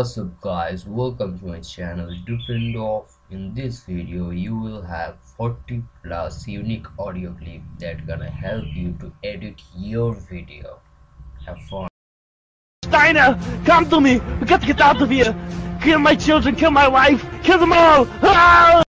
What's up guys, welcome to my channel Different Off. In this video you will have 40 plus unique audio clip that gonna help you to edit your video. Have fun. Steiner, come to me! We got to get out of here! Kill my children, kill my wife, kill them all! Ah!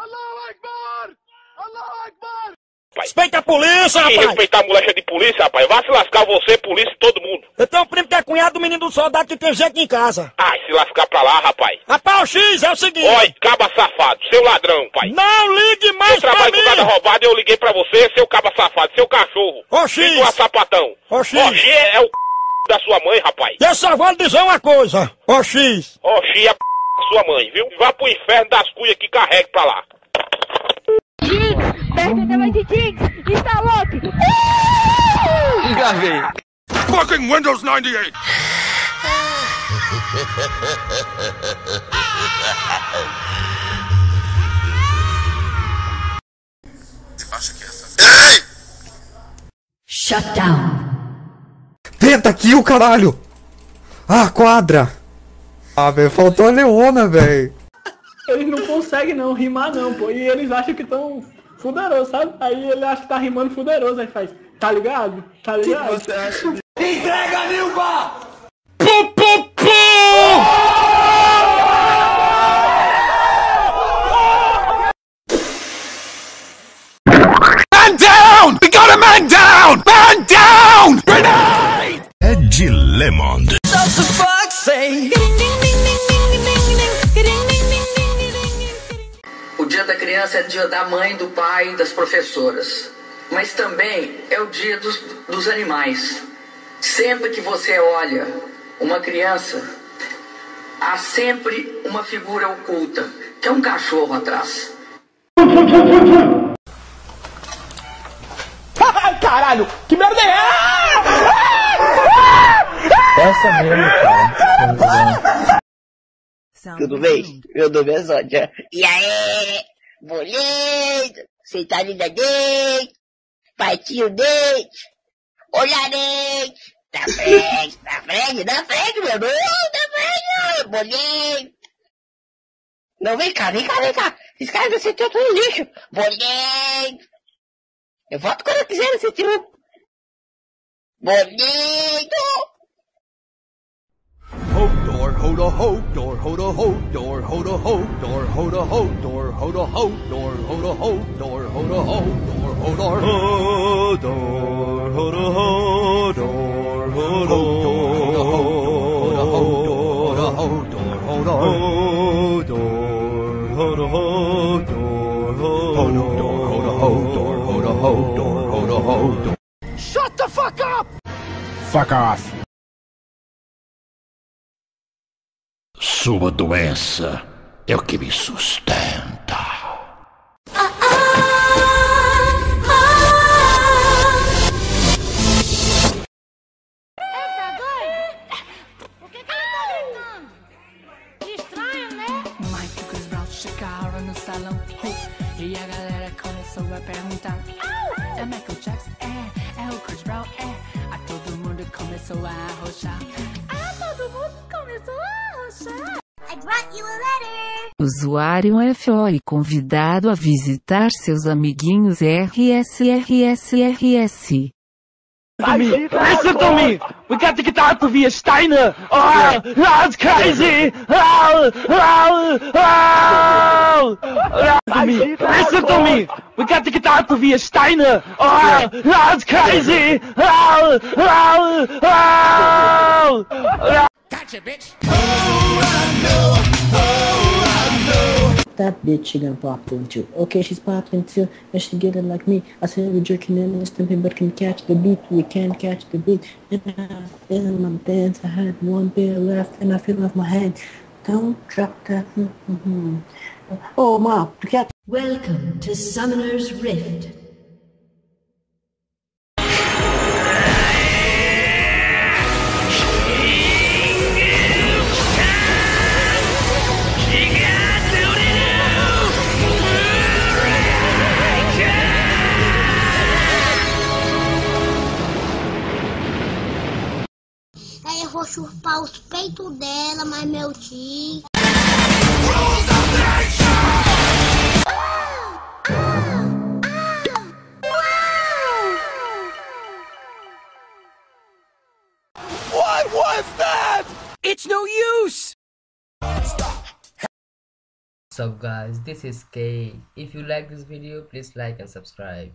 Allahu Akbar! Allahu Akbar! Respeita a polícia, Quem rapaz! respeitar a moleque de polícia, rapaz, vai se lascar você, polícia e todo mundo. Eu tenho um primo que é cunhado do menino do soldado que tem jeito em casa. Ai, se lascar pra lá, rapaz. Rapaz, o X é o seguinte. Oi, caba safado, seu ladrão, pai. Não ligue Eu mais pra trabalho com nada mim! roubado e eu liguei pra você, seu caba safado, seu cachorro. Ô, X! do sapatão. Ô, X! Oxi é, é o c... da sua mãe, rapaz. Eu só vou lhe dizer uma coisa. Ô, X! É a c... da sua mãe, viu? Vá pro inferno das cuias que carregue pra lá. Jinx! Perdeu de Jinx! Está louco! Fucking Windows 98! Ei! Shut down. Tenta aqui o caralho! Ah, quadra! Ah, velho, faltou a Leona, velho. Eles não conseguem não rimar não, pô. E eles acham que tão fuderoso, sabe? Aí ele acha que tá rimando fuderoso, aí faz, tá ligado? Tá ligado? Pu, criança é dia da mãe, do pai, das professoras. Mas também é o dia dos, dos animais. Sempre que você olha uma criança, há sempre uma figura oculta, que é um cachorro atrás. Ai, caralho! Que merda é Tudo bem? Meu nome é Zódia. E aí? Boleto? Sentadinha dente? Patinho dente? Olha dente? Da frente, da frente, da frente, meu irmão, da frente, boleto. Não, vem cá, vem cá, vem cá. Esses caras você tem tudo lixo. Boleto. Eu volto quando eu quiser, você tira um... hoda hodor, hoda hodor, hoda hodor, hoda hodor, hoda hodor, hoda hodor, hoda hodor, hodor hodor, hoda hodor, hodor hodor, hoda hodor, hodor hodor, hoda hodor, hodor hoda hodor, hoda hodor, hoda hodor. Shut the fuck up! Fuck off. Sua doença é o que me sustenta. Tá? Por que que tá estranho, né? Brown chegaram no salão uh, E a galera começou a perguntar É Michael Jackson? É, é o Chris Brown? É, todo mundo começou a arrochar Ah, todo mundo começou a roxar. I brought you a letter. Usuário FOI convidado a visitar seus amiguinhos RSRSRS Listen to me! We got to get out of here, Steiner! Oh, that's crazy! Oh, oh, oh! Listen to me! Listen to me! We got to get out of here, Steiner! Oh, that's crazy! Oh, oh, oh! That bitch she gonna pop into. Okay, she's popping too. And she get it like me. I said we're jerking in and stamping, but can catch the beat. You can't catch the beat. And I in my dance, I had one beer left, and I feel off my head. Don't drop that. Mm-hmm. Oh, ma, cat. Welcome to Summoner's Rift. Chupar os peitos dela, mas meu tio. What was that? It's no use! What's up guys, this is K. If you like this video, please like and subscribe.